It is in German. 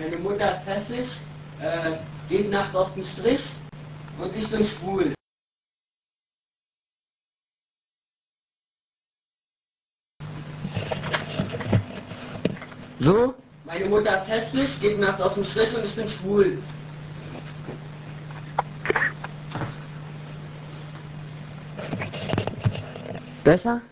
Meine Mutter ist hässlich, äh, geht nachts auf den Strich und ich bin schwul. So? Meine Mutter ist hässlich, geht nachts auf den Strich und ich bin schwul. Besser?